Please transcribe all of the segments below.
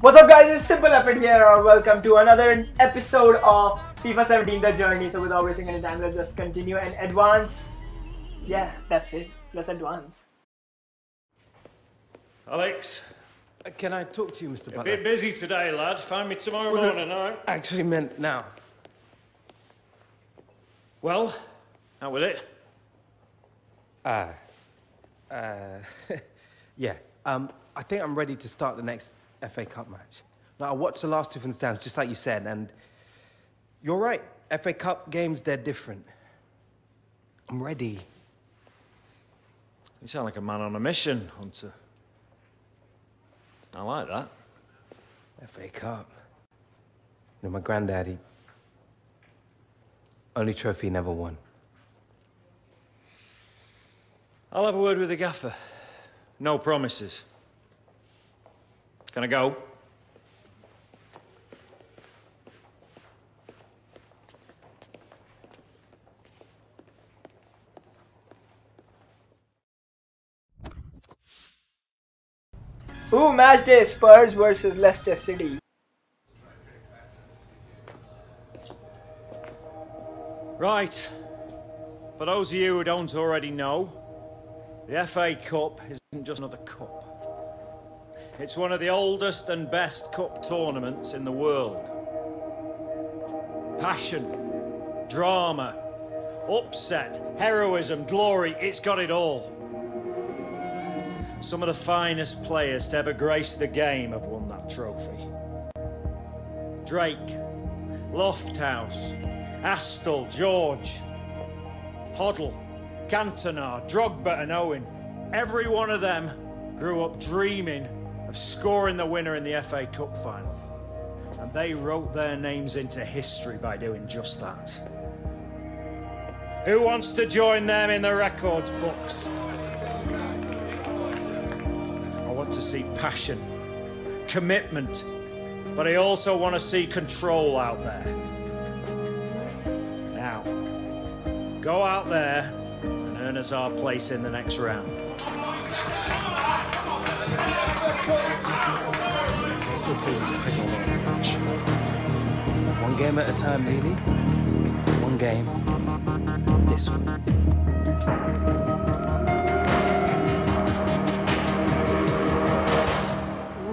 What's up guys, it's Simple Leopard here or welcome to another episode of FIFA 17 The Journey. So without wasting any time, let's just continue and advance. Yeah, that's it. Let's advance. Alex, Uh, Can I talk to you, Mr. Butler? a bit busy today, lad. Find me tomorrow Well, no, morning, alright? I actually meant now. Well, out with it. Uh, uh, yeah. Um, I think I'm ready to start the next FA Cup match. Now, I watched the last two from the stands, just like you said, and you're right. FA Cup games, they're different. I'm ready. You sound like a man on a mission, Hunter. I like that. FA Cup. You know, my granddaddy, only trophy he never won. I'll have a word with the gaffer. No promises. Can I go? Ooh, match day Spurs versus Leicester City. Right. For those of you who don't already know, the FA Cup isn't just another cup. It's one of the oldest and best cup tournaments in the world. Passion, drama, upset, heroism, glory, it's got it all. Some of the finest players to ever grace the game have won that trophy. Drake, Lofthouse, Astle, George, Hoddle, Cantona, Drogba, and Owen. Every one of them grew up dreaming of scoring the winner in the FA Cup final. And they wrote their names into history by doing just that. Who wants to join them in the records books? I want to see passion, commitment, but I also want to see control out there. Now, go out there and earn us our place in the next round. Let's go play this prêt dans l'ordre match. One game at a time, Lily. One game. This one.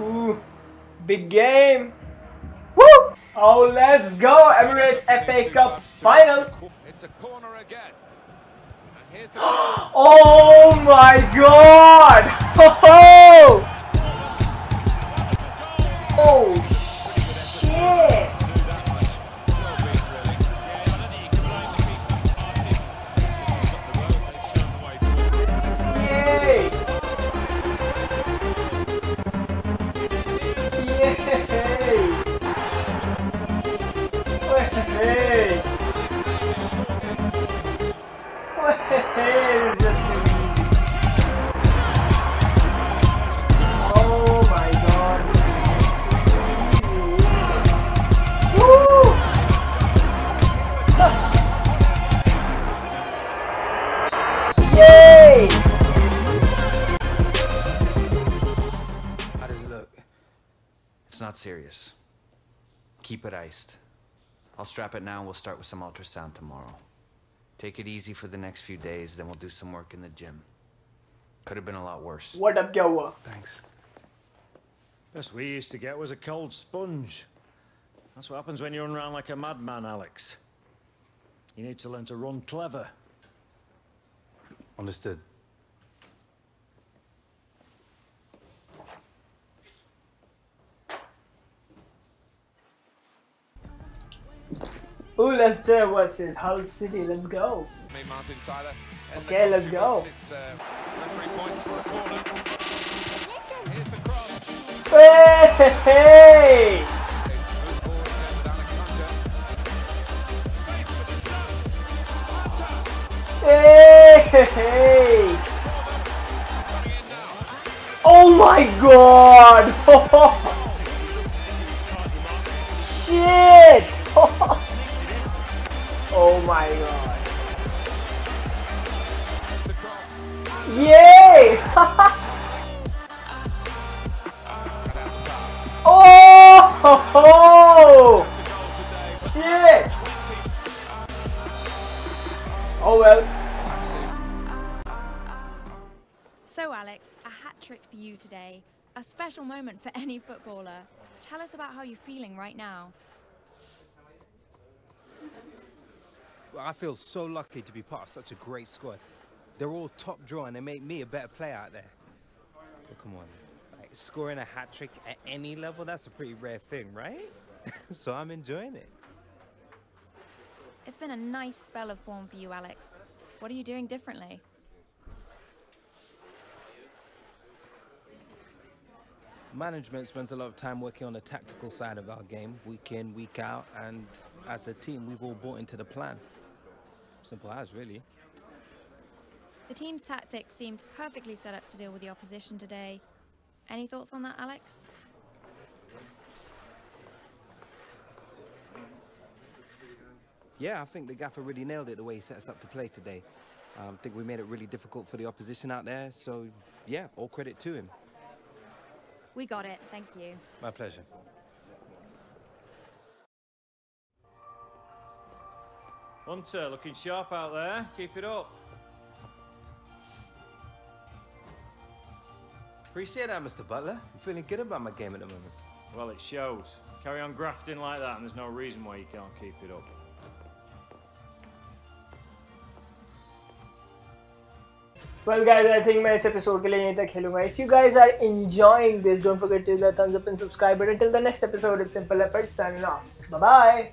Ooh, big game. Woo! Oh, let's go! Emirates FA Cup final. It's a corner again. And here's the Oh my god! Oh! Oh serious. Keep it iced. I'll strap it now and we'll start with some ultrasound tomorrow. Take it easy for the next few days, then we'll do some work in the gym. Could have been a lot worse. What up, Goa? Thanks. Best we used to get was a cold sponge. That's what happens when you run around like a madman, Alex. You need to learn to run clever. Understood. Ooh, Leicester versus Hull City. Let's go. me, Martin Tyler. Okay, let's go. It's uh, three points for a corner. Here's the cross. Hey! hey, hey. Move forward again Oh my god. Yay! oh! Shit! Oh well. So Alex, a hat trick for you today. A special moment for any footballer. Tell us about how you're feeling right now. I feel so lucky to be part of such a great squad. They're all top draw and they make me a better player out there. But come on, like, scoring a hat trick at any level, that's a pretty rare thing, right? so I'm enjoying it. It's been a nice spell of form for you, Alex. What are you doing differently? Management spends a lot of time working on the tactical side of our game, week in, week out, and as a team, we've all bought into the plan. Simple as, really. The team's tactics seemed perfectly set up to deal with the opposition today. Any thoughts on that, Alex? Yeah, I think the gaffer really nailed it the way he set us up to play today. Um, I think we made it really difficult for the opposition out there, so yeah, all credit to him. We got it, thank you. My pleasure. Hunter, looking sharp out there. Keep it up. Appreciate that, Mr. Butler. I'm feeling good about my game at the moment. Well, it shows. Carry on grafting like that, and there's no reason why you can't keep it up. Well guys, I think मैं इस episode के लिए यहीं तक खेलूंगा. If you guys are enjoying this, don't forget to hit that thumbs up and subscribe. But until the next episode, it's Simple Leopard signing off. Bye bye.